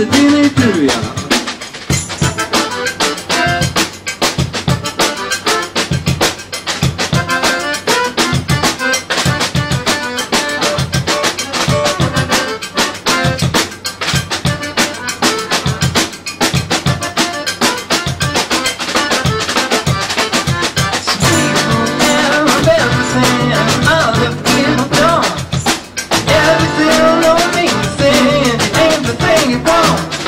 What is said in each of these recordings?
で手にールや you gone?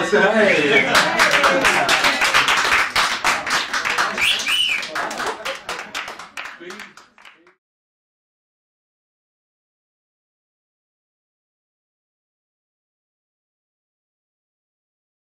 us. Hey.